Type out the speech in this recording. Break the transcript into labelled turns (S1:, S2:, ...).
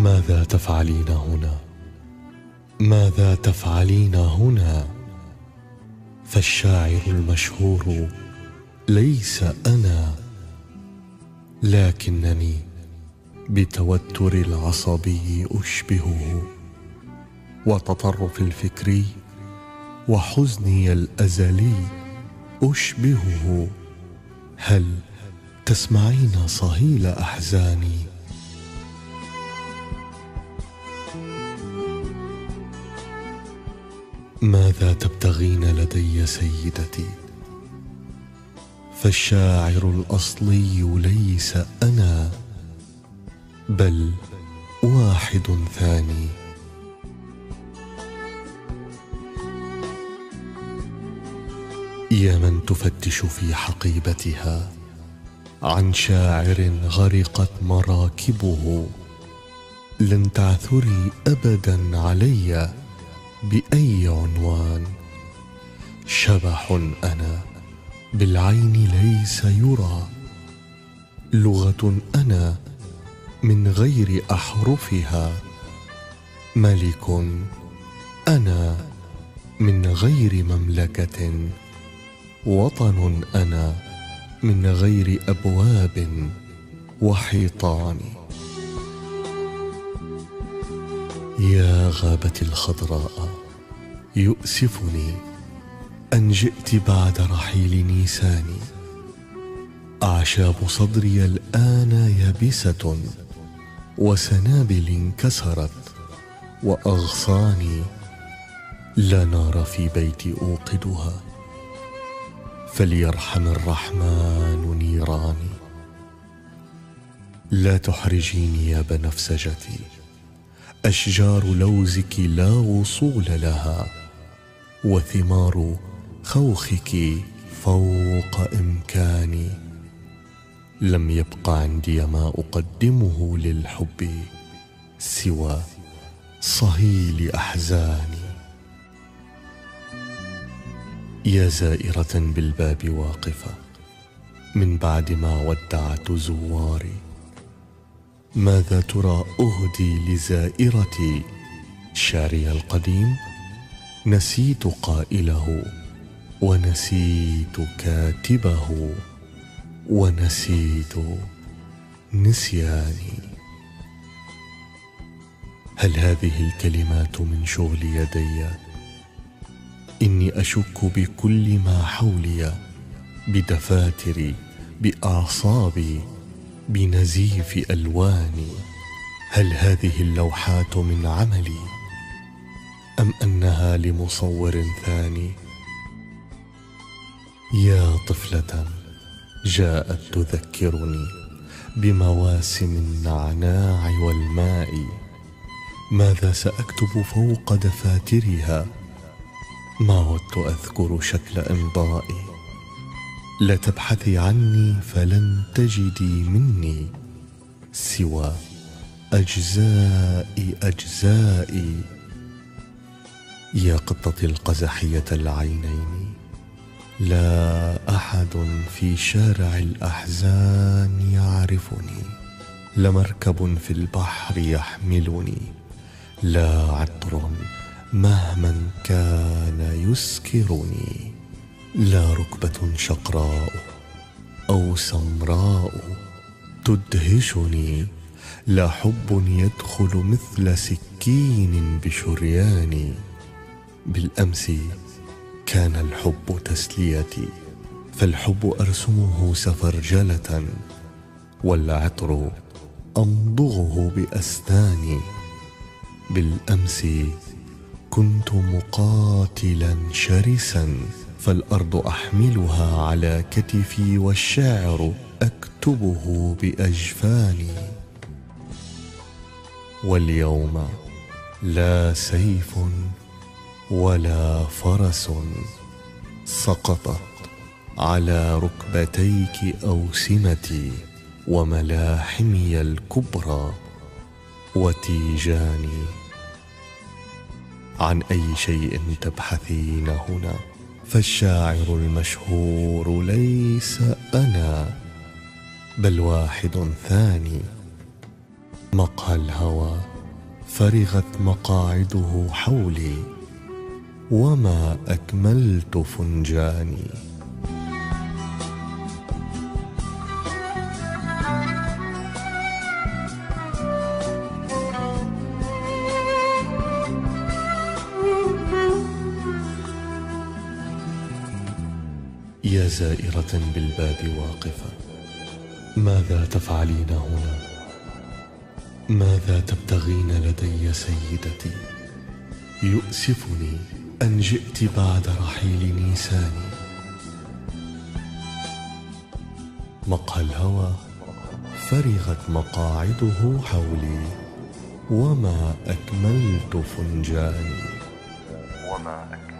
S1: ماذا تفعلين هنا؟ ماذا تفعلين هنا؟ فالشاعر المشهور ليس أنا لكنني بتوتر العصبي أشبهه وتطرف الفكري وحزني الازلي أشبهه. هل تسمعين صهيل أحزاني؟ ماذا تبتغين لدي سيدتي؟ فالشاعر الأصلي ليس أنا بل واحد ثاني. يا من تفتش في حقيبتها؟ عن شاعر غرقت مراكبه. لن تعثري ابدا علي بأي عنوان. شبح أنا بالعين ليس يرى. لغة أنا من غير أحرفها. ملك أنا من غير مملكة. وطن أنا من غير أبواب وحيطان. يا غابتي الخضراء يؤسفني. أن جئت بعد رحيل نيساني. أعشاب صدري الآن يابسة وسنابل انكسرت وأغصاني. لا نار في بيتي أوقدها. فليرحم الرحمن نيراني. لا تحرجيني يا بنفسجتي أشجار لوزك لا وصول لها وثمار خوخك فوق إمكاني. لم يبق عندي ما أقدمه للحب سوى صهيل أحزاني. يا زائرة بالباب واقفة من بعد ما ودعت زواري. ماذا ترى أهدي لزائرتي؟ شعري القديم نسيت قائله ونسيت كاتبه ونسيت نسياني. هل هذه الكلمات من شغل يدي؟ إني أشك بكل ما حولي بدفاتري بأعصابي بنزيف ألواني. هل هذه اللوحات من عملي؟ أم أنها لمصور ثاني؟ يا طفلة جاءت تذكرني بمواسم النعناع والماء. ماذا سأكتب فوق دفاترها؟ ما عدت أذكر شكل إمضائي. لا تبحثي عني فلن تجدي مني سوى اجزائي أجزائي. يا قطتي القزحية العينين لا أحد في شارع الأحزان يعرفني. لمركب في البحر يحملني. لا عطر مهما كان يسكرني. لا ركبة شقراء أو سمراء تدهشني لا حب يدخل مثل سكين بشرياني بالأمس كان الحب تسليتي فالحب أرسمه سفرجلة والعطر امضغه باسناني بالأمس كنت مقاتلا شرسا. فالأرض أحملها على كتفي والشاعر أكتبه بأجفاني. واليوم لا سيف ولا فرس سقطت على ركبتيك أوسمتي وملاحمي الكبرى وتيجاني. عن أي شيء تبحثين هنا؟ فالشاعر المشهور ليس أنا بل واحد ثاني. مقهى الهوى فرغت مقاعده حولي وما أكملت فنجاني. يا زائرة بالباب واقفة. ماذا تفعلين هنا؟ ماذا تبتغين لدي سيدتي؟ يؤسفني أن جئت بعد رحيل نيساني. مقهى الهوى فرغت مقاعده حولي. وما أكملت فنجاني.
S2: وما أكمل